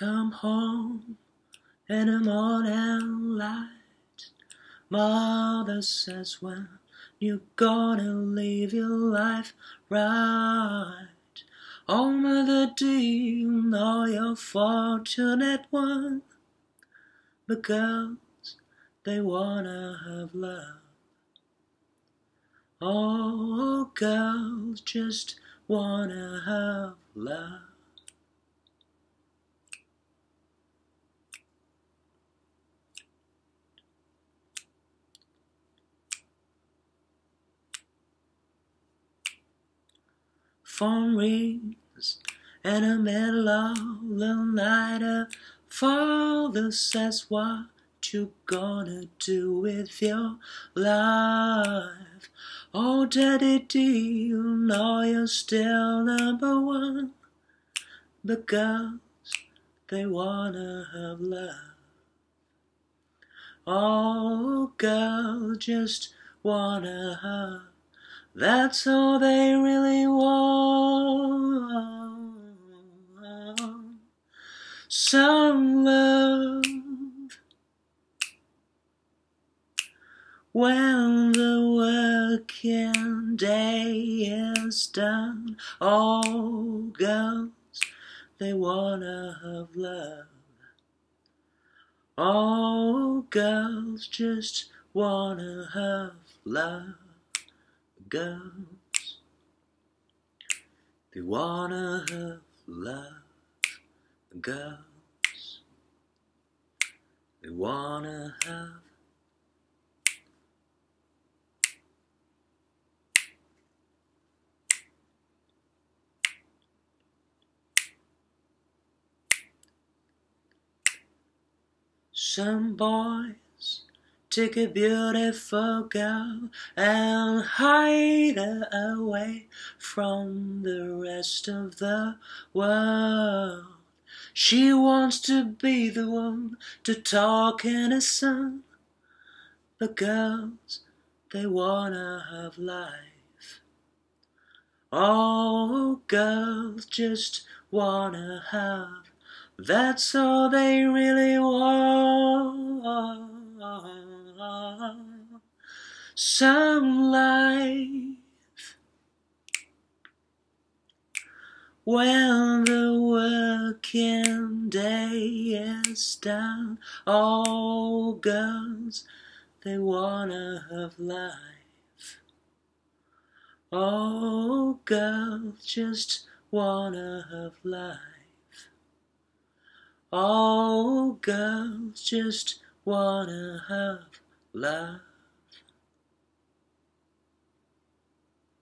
come home in the morning light. Mother says, when you gonna live your life right? Oh, mother, do you know you're fortunate one? But girls, they wanna have love. Oh, girls just wanna have love. Phone rings in the middle of the night. A father says, What you gonna do with your life? Oh, daddy, do you know you're still number one? Girls, they wanna have love. Oh, girls just wanna have. That's all they really want. Some love. When the working day is done, all girls, they wanna have love. All girls just wanna have love. Girls, they wanna have love. Girls, they wanna have Some boys take a beautiful girl and hide her away from the rest of the world. She wants to be the one to talk in a sun. But girls, they wanna have life. All girls just wanna have that's all they really want. Some life when the working day is done. All girls they wanna have life. All girls just wanna have life. All girls just wanna have love.